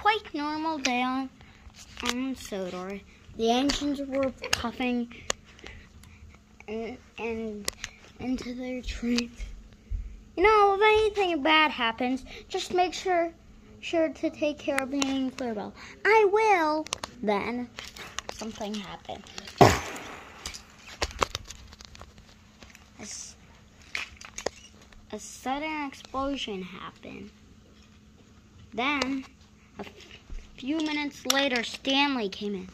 quite normal day on, on Sodor. The engines were puffing and, and into their trains. You know, if anything bad happens, just make sure sure to take care of me and Clarabelle. I will. Then something happened. A sudden explosion happened. Then, a few minutes later, Stanley came in.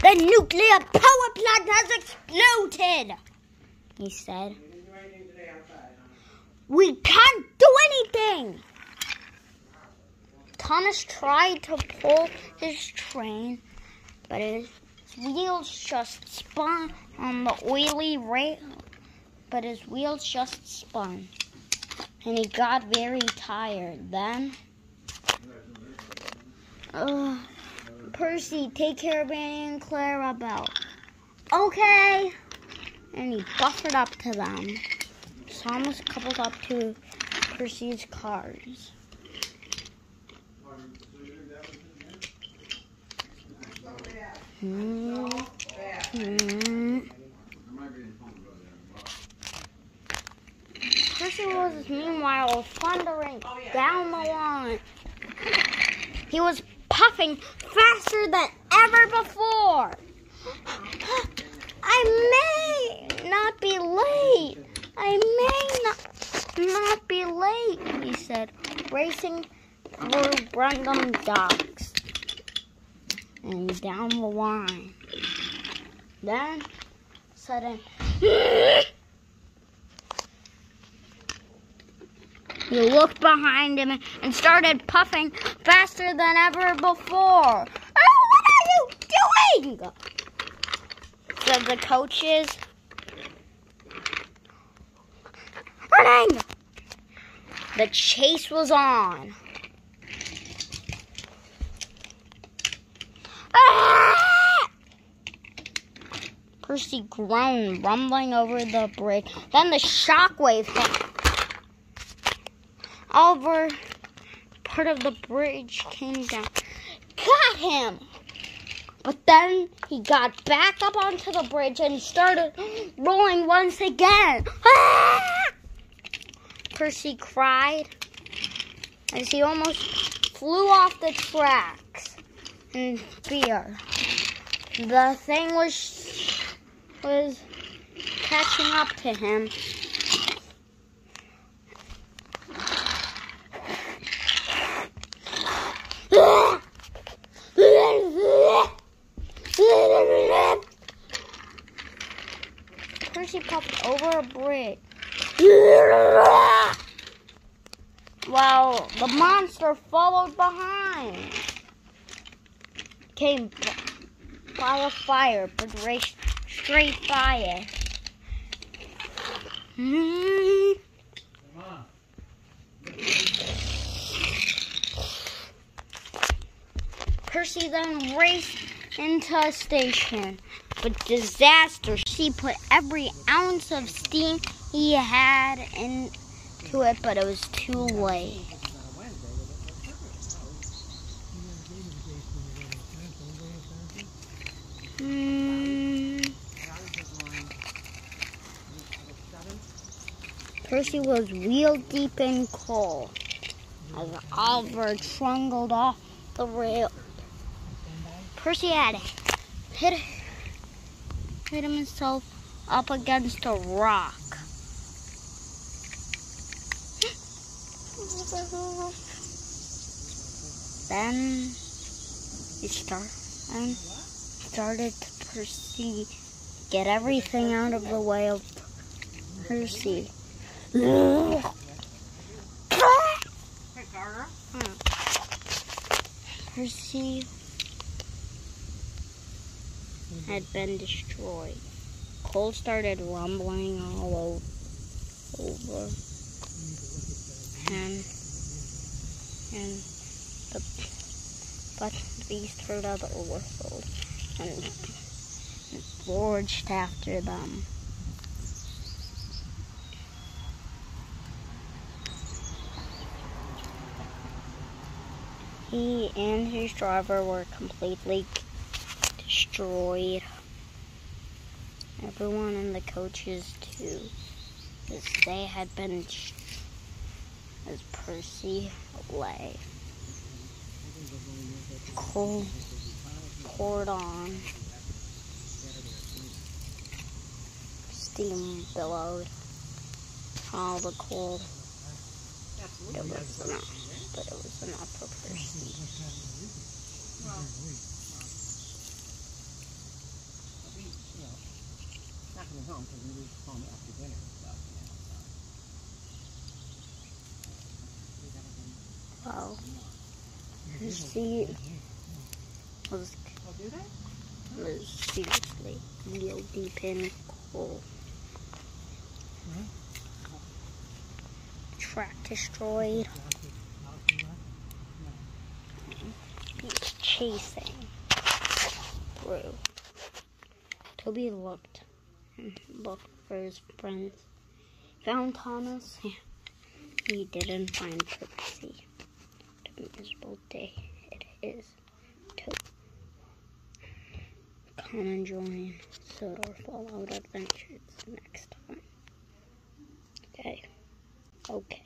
The nuclear power plant has exploded, he said. We can't do anything. Thomas tried to pull his train, but his wheels just spun on the oily rail. But his wheels just spun, and he got very tired. Then, uh, Percy, take care of Annie and Clarabelle. Okay. And he buffered up to them. Thomas coupled up to Percy's cars. Percy was meanwhile thundering down the line. He was puffing faster than ever before. I may not be late. I may not not be late, he said, racing through Brendam Docks and down the line. Then, sudden, he looked behind him and started puffing faster than ever before. Oh, what are you doing? Said the coaches. Running! The chase was on. Ah! Percy groaned, rumbling over the bridge. Then the shockwave hit. Over part of the bridge came down. Got him! But then he got back up onto the bridge and started rolling once again. Ah! Percy cried as he almost flew off the tracks in fear. The thing was was catching up to him. Percy popped over a bridge. While the monster followed behind. Came by a fire, but raced straight by it. Hmm. Percy then raced into a station. But disaster, she put every ounce of steam he had into it, but it was too late. Hmm. Percy was wheel deep in coal as Oliver trundled off the rail. Percy had hit, hit himself up against a rock. Then he start and started to Percy get everything out of the way of Percy. Percy had been destroyed. Coal started rumbling all over, and and the but the beast heard of the overfilled and, forged after them. He and his driver were completely destroyed. Everyone in the coaches too, as they had been as Percy lay. Coal poured on. Steam billowed. All the coal. It was enough, but it was enough for Percy. not coming home because we after dinner stuff. You. Wow. Percy was was seriously real deep in coal. Track destroyed. He's chasing through. Toby looked looked for his friends. Found Thomas. He didn't find Percy. Miserable day it is. To come and join Sodor Fallout Adventures next time. Okay. Okay.